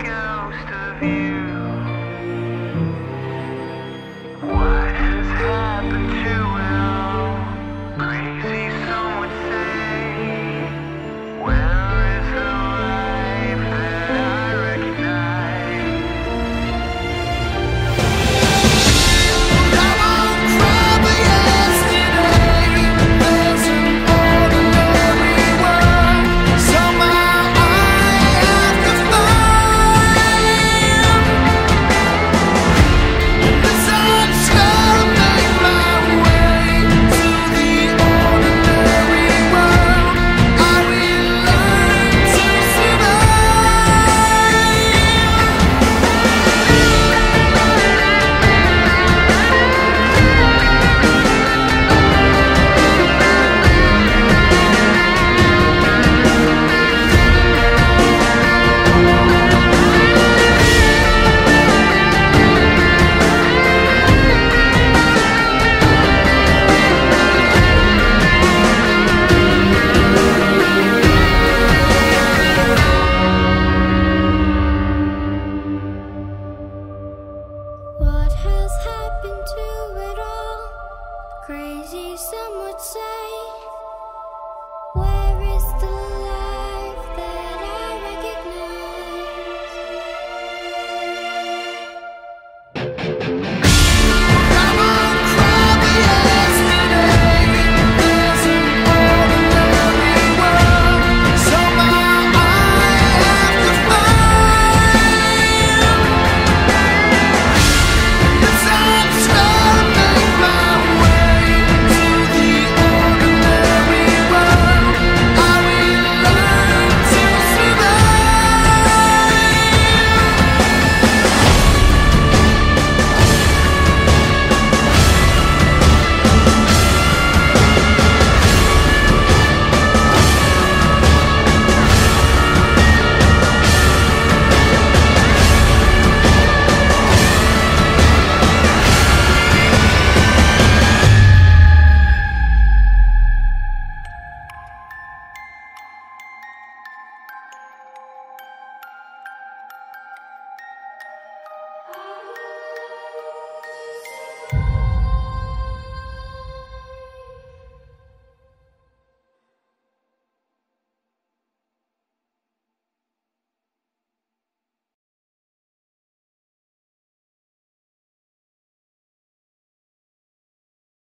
America. some would say.